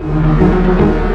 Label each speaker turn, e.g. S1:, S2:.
S1: Música